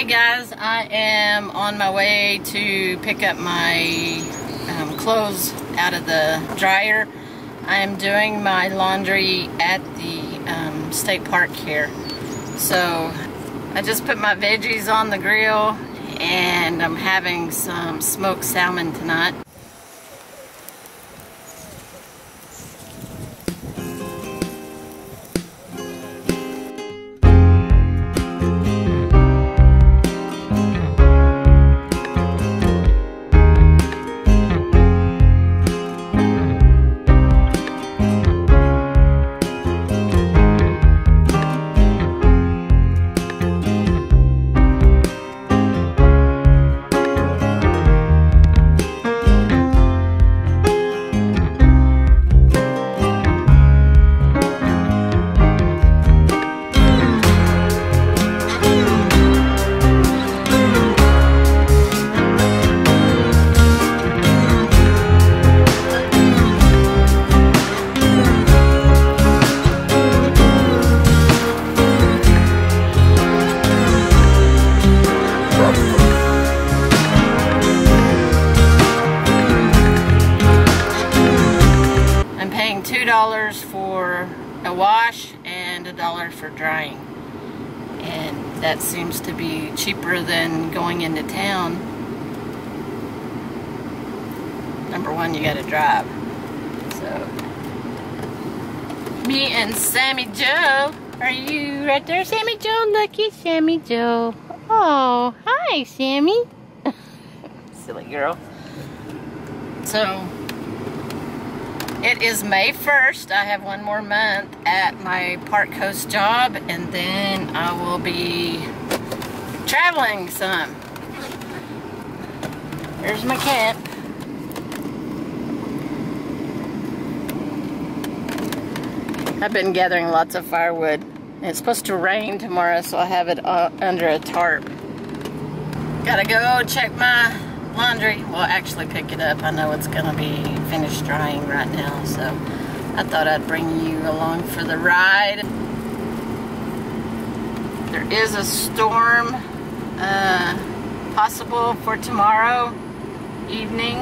Hey guys, I am on my way to pick up my um, clothes out of the dryer. I am doing my laundry at the um, state park here. So I just put my veggies on the grill and I'm having some smoked salmon tonight. For drying. And that seems to be cheaper than going into town. Number one, you gotta drive. So, me and Sammy Joe. Are you right there, Sammy Joe? Lucky Sammy Joe. Oh, hi, Sammy. Silly girl. So, it is May 1st. I have one more month at my Park Host job, and then I will be traveling some. There's my camp. I've been gathering lots of firewood. It's supposed to rain tomorrow, so I have it uh, under a tarp. Gotta go check my laundry. Well, actually pick it up. I know it's gonna be finished drying right now, so I thought I'd bring you along for the ride. There is a storm uh, possible for tomorrow evening,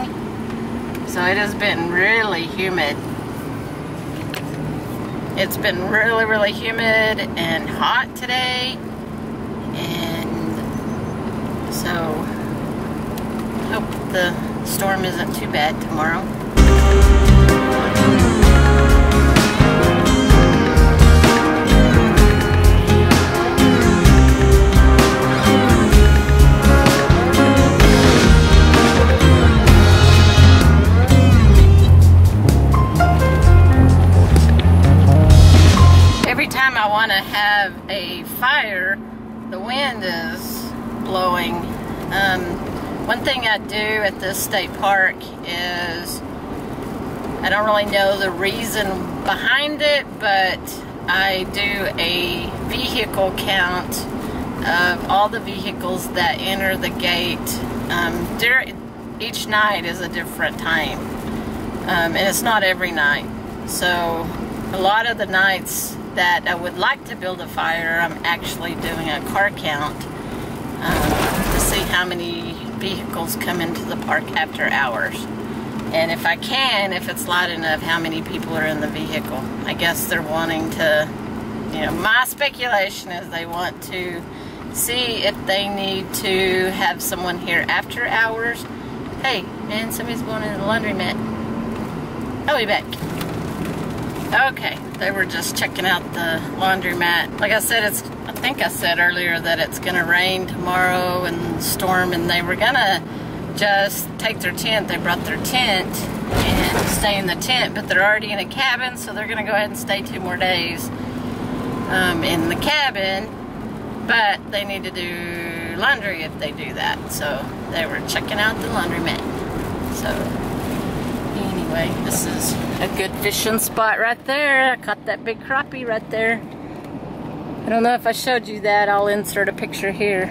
so it has been really humid. It's been really, really humid and hot today, and so hope the storm isn't too bad tomorrow. At this state park is I don't really know the reason behind it, but I do a vehicle count of all the vehicles that enter the gate. Um, during, each night is a different time, um, and it's not every night. So a lot of the nights that I would like to build a fire, I'm actually doing a car count um, to see how many vehicles come into the park after hours. And if I can, if it's light enough, how many people are in the vehicle. I guess they're wanting to, you know, my speculation is they want to see if they need to have someone here after hours. Hey, man, somebody's going in the laundromat. I'll be back. Okay, they were just checking out the laundromat. Like I said, it's I think I said earlier that it's gonna rain tomorrow and storm, and they were gonna just take their tent. They brought their tent and stay in the tent, but they're already in a cabin, so they're gonna go ahead and stay two more days um, in the cabin. But they need to do laundry if they do that, so they were checking out the laundromat. So anyway, this is a good fishing spot right there. I caught that big crappie right there. I don't know if I showed you that. I'll insert a picture here.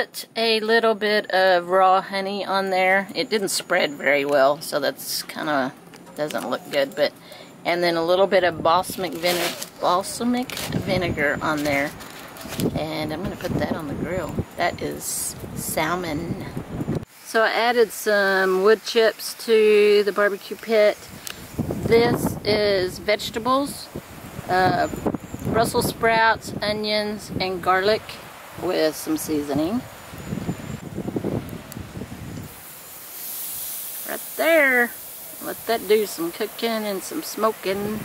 Put a little bit of raw honey on there. It didn't spread very well, so that's kind of doesn't look good. But and then a little bit of balsamic vinegar, balsamic vinegar on there. And I'm gonna put that on the grill. That is salmon. So I added some wood chips to the barbecue pit. This is vegetables, uh, Brussels sprouts, onions, and garlic with some seasoning. Right there. Let that do some cooking and some smoking.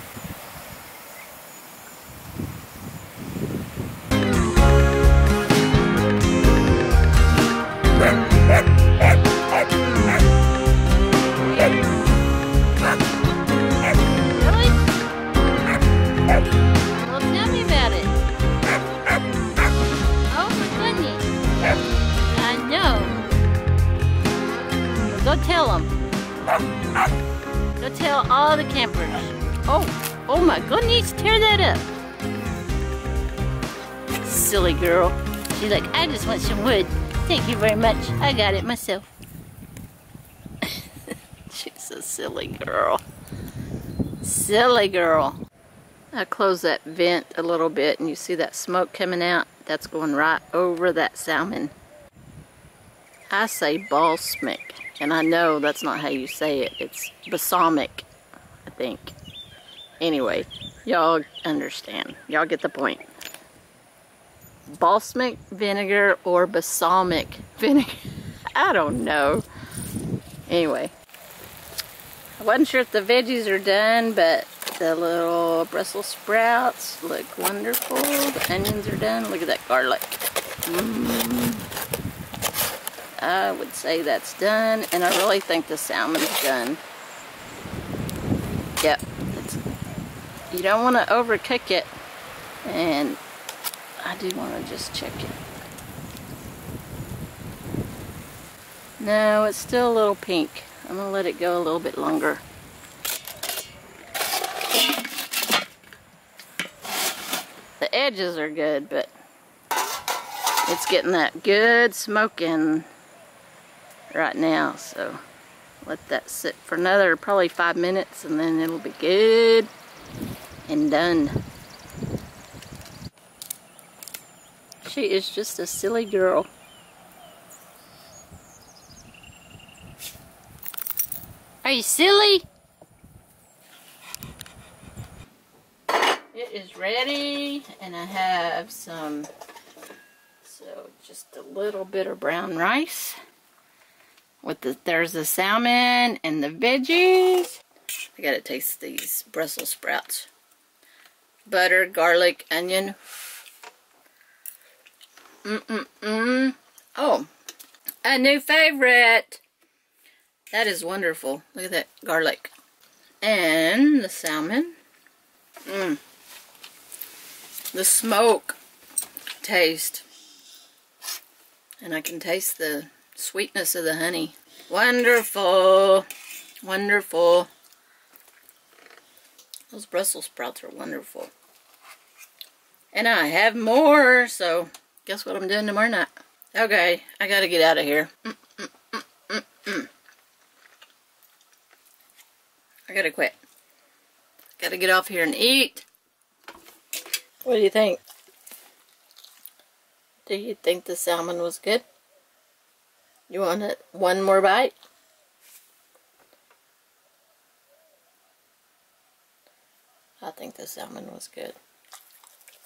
All the campers. Oh, oh my goodness, tear that up. Silly girl. She's like, I just want some wood. Thank you very much. I got it myself. She's a silly girl. Silly girl. I close that vent a little bit and you see that smoke coming out? That's going right over that salmon. I say balsamic. And I know that's not how you say it. It's balsamic, I think. Anyway, y'all understand. Y'all get the point. Balsamic vinegar or balsamic vinegar. I don't know. Anyway. I wasn't sure if the veggies are done, but the little Brussels sprouts look wonderful. The onions are done. Look at that garlic. Mmm. I would say that's done, and I really think the salmon's done. Yep. you don't want to overcook it, and I do want to just check it. No, it's still a little pink. I'm going to let it go a little bit longer. The edges are good, but it's getting that good smoking right now. So let that sit for another probably five minutes and then it'll be good and done. She is just a silly girl. Are you silly? It is ready and I have some, so just a little bit of brown rice with the there's the salmon and the veggies. I gotta taste these Brussels sprouts. Butter, garlic, onion. Mm-mm-mm. Oh, a new favorite. That is wonderful. Look at that garlic. And the salmon. Mmm. The smoke taste. And I can taste the sweetness of the honey. Wonderful. Wonderful. Those Brussels sprouts are wonderful. And I have more, so guess what I'm doing tomorrow night? Okay, I gotta get out of here. Mm, mm, mm, I gotta quit. Gotta get off here and eat. What do you think? Do you think the salmon was good? You want it one more bite? I think the salmon was good.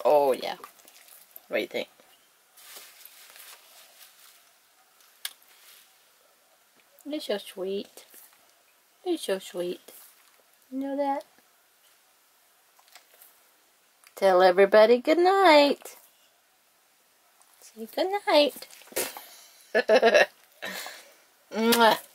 Oh yeah. What do you think? It's so sweet. It's so sweet. You know that? Tell everybody good night. Say good night. Mouah.